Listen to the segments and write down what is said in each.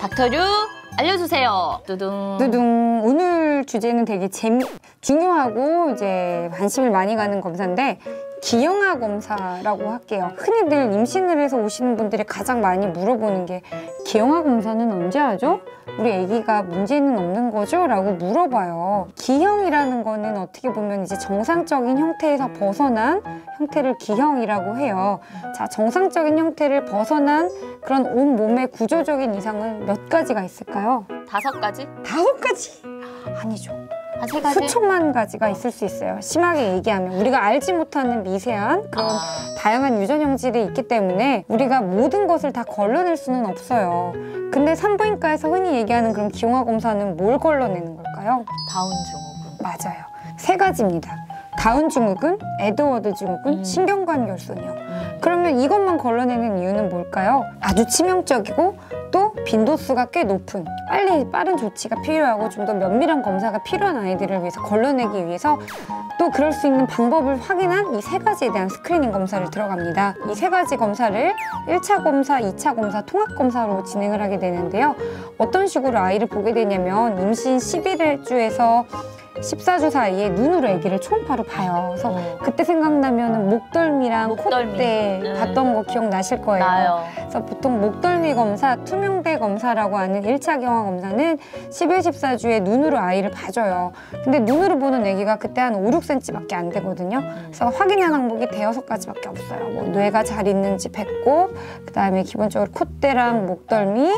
닥터류 알려주세요. 뚜둥. 두둥 오늘 주제는 되게 재미 중요하고 이제 관심을 많이 가는 검사인데 기형아 검사라고 할게요. 흔히들 임신을 해서 오시는 분들이 가장 많이 물어보는 게 기형아 검사는 언제 하죠? 우리 아기가 문제는 없는 거죠? 라고 물어봐요. 기형이라는 거는 어떻게 보면 이제 정상적인 형태에서 벗어난 형태를 기형이라고 해요. 자, 정상적인 형태를 벗어난 그런 온 몸의 구조적인 이상은 몇 가지가 있을까요? 다섯 가지? 다섯 가지? 아니죠. 세 가지? 수천만 가지가 있을 수 있어요. 심하게 얘기하면 우리가 알지 못하는 미세한 그런 아, 다양한 유전 형질이 있기 때문에 우리가 모든 것을 다 걸러낼 수는 없어요. 근데 산부인과에서 흔히 얘기하는 그런 기형아 검사는 뭘 걸러내는 걸까요? 다운 증후군. 맞아요. 세 가지입니다. 다운 증후군, 에드워드 증후군, 음. 신경관 결손이요. 음. 그러면 이것만 걸러내는 이유는 뭘까요? 아주 치명적이고 또 빈도수가 꽤 높은 빨리 빠른 조치가 필요하고 좀 더 면밀한 검사가 필요한 아이들을 위해서 걸러내기 위해서 또 그럴 수 있는 방법을 확인한 이 세 가지에 대한 screening 검사를 들어갑니다. 이 세 가지 검사를 1차 검사, 2차 검사, 통합 검사로 진행을 하게 되는데요. 어떤 식으로 아이를 보게 되냐면 임신 11일주에서 14주 사이에 눈으로 아기를 초음파로 봐요. 그래서 어, 그때 생각나면 목덜미랑 목덜미. 콧대 음. 봤던 거 기억나실 거예요. 나요. 그래서 보통 목덜미 검사, 투명대 검사라고 하는 1차 경화 검사는 11, 14주에 눈으로 아이를 봐줘요. 근데 눈으로 보는 아기가 그때 한 5, 6cm밖에 안 되거든요. 그래서 확인한 항목이 대여섯 가지밖에 없어요. 뭐 뇌가 잘 있는지 배꼽, 그다음에 기본적으로 콧대랑 목덜미,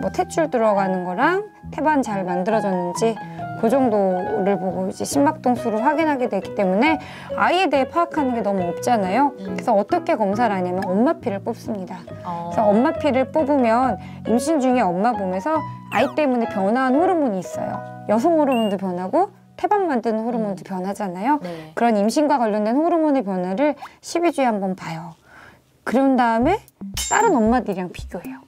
뭐 탯줄 들어가는 거랑 태반 잘 만들어졌는지 그 정도를 보고 이제 심박동수를 확인하게 되기 때문에 아이에 대해 파악하는 게 너무 없잖아요. 그래서 어떻게 검사를 하냐면 엄마 피를 뽑습니다. 어. 그래서 엄마 피를 뽑으면 임신 중에 엄마 몸에서 아이 때문에 변화한 호르몬이 있어요. 여성 호르몬도 변하고 태반 만드는 호르몬도 변하잖아요. 네. 그런 임신과 관련된 호르몬의 변화를 12주에 한 번 봐요. 그런 다음에 다른 엄마들이랑 비교해요.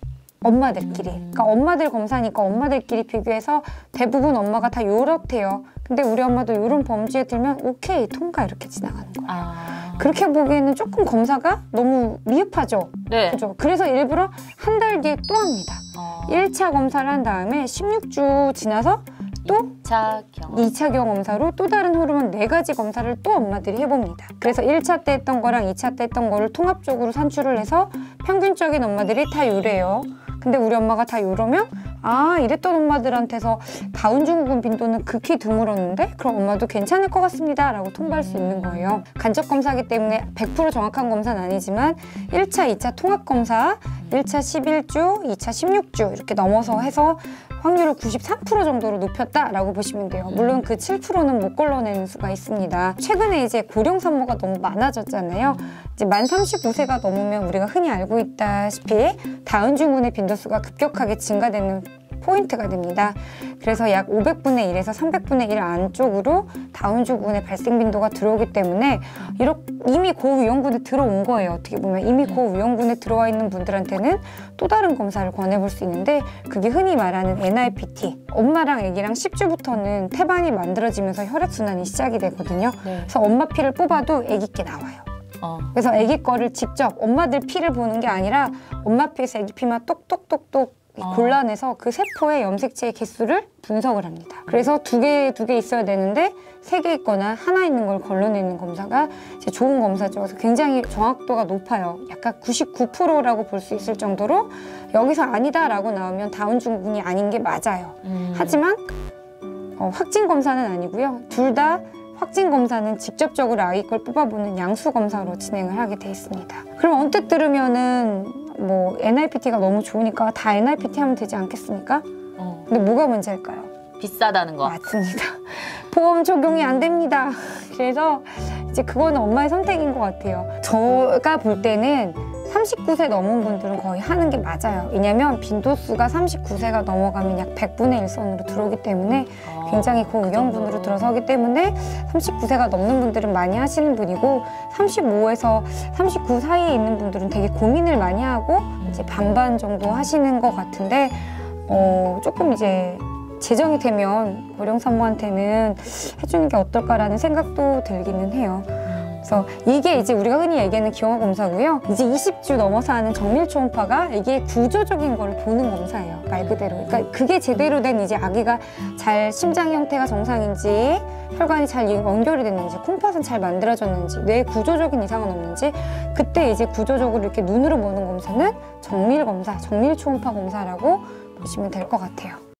엄마들끼리. 그러니까 엄마들 검사니까 엄마들끼리 비교해서 대부분 엄마가 다 요렇대요. 근데 우리 엄마도 이런 범주에 들면 오케이 통과 이렇게 지나가는 거예요. 아. 그렇게 보기에는 조금 검사가 너무 미흡하죠. 네. 그죠? 그래서 일부러 한 달 뒤에 또 합니다. 어. 1차 검사를 한 다음에 16주 지나서 또차 경험. 2차 경검사로 또 다른 호르몬 네가지 검사를 또 엄마들이 해봅니다. 그래서 1차 때 했던 거랑 2차 때 했던 거를 통합적으로 산출을 해서 평균적인 엄마들이 다 요래요. 근데 우리 엄마가 다 요러면 아 이랬던 엄마들한테서 다운 증후군 빈도는 극히 드물었는데 그럼 엄마도 괜찮을 것 같습니다 라고 통보할 수 있는 거예요. 간접 검사기 때문에 100% 정확한 검사는 아니지만 1차, 2차 통합 검사, 1차 11주, 2차 16주 이렇게 넘어서 해서 확률을 93% 정도로 높였다라고 보시면 돼요. 물론 그 7%는 못 걸러내는 수가 있습니다. 최근에 이제 고령 산모가 너무 많아졌잖아요. 이제 만 39세가 넘으면 우리가 흔히 알고 있다시피 다운 증후군의 빈도수가 급격하게 증가되는 포인트가 됩니다. 그래서 약 500분의 1에서 300분의 1 안쪽으로 다운 증후군의 발생 빈도가 들어오기 때문에 이렇게 이미 고위험군에 들어온 거예요. 어떻게 보면 이미 고위험군에 들어와 있는 분들한테는 또 다른 검사를 권해볼 수 있는데 그게 흔히 말하는 NIPT. 엄마랑 아기랑 10주부터는 태반이 만들어지면서 혈액순환이 시작이 되거든요. 네. 그래서 엄마 피를 뽑아도 아기께 나와요. 어. 그래서 아기 거를 직접 엄마들 피를 보는 게 아니라 엄마 피에서 아기 피만 똑똑똑똑 어. 골라내서 그 세포의 염색체의 개수를 분석을 합니다. 그래서 두 개, 두 개 있어야 되는데 세 개 있거나 하나 있는 걸 걸러내는 검사가 이제 좋은 검사죠. 그래서 굉장히 정확도가 높아요. 약간 99%라고 볼 수 있을 정도로 여기서 아니다라고 나오면 다운 증후군이 아닌 게 맞아요. 음. 하지만 어, 확진 검사는 아니고요. 둘다 확진 검사는 직접적으로 아이 걸 뽑아보는 양수 검사로 진행을 하게 돼 있습니다. 그럼 언뜻 들으면은 뭐 NIPT가 너무 좋으니까 다 NIPT 하면 되지 않겠습니까? 어. 근데 뭐가 문제일까요? 비싸다는 거. 맞습니다. 보험 적용이 안 됩니다. 그래서 이제 그거는 엄마의 선택인 것 같아요. 제가 볼 때는 39세 넘은 분들은 거의 하는 게 맞아요. 왜냐면 빈도수가 39세가 넘어가면 약 100분의 1 선으로 들어오기 때문에 어. 굉장히 고위험군으로 들어서기 때문에 39세가 넘는 분들은 많이 하시는 분이고 35에서 39 사이에 있는 분들은 되게 고민을 많이 하고 이제 반반 정도 하시는 것 같은데 어, 조금 이제 재정이 되면 고령 산모한테는 해주는 게 어떨까라는 생각도 들기는 해요. 음. 그래서 이게 이제 우리가 흔히 얘기하는 기형아 검사고요. 이제 20주 넘어서 하는 정밀 초음파가 이게 구조적인 걸 보는 검사예요. 말 그대로. 그러니까 그게 제대로 된 이제 아기가 잘 심장 형태가 정상인지 혈관이 잘 연결이 됐는지 콩팥은 잘 만들어졌는지 뇌 구조적인 이상은 없는지 그때 이제 구조적으로 이렇게 눈으로 보는 검사는 정밀 검사, 정밀 초음파 검사라고 보시면 될 것 같아요.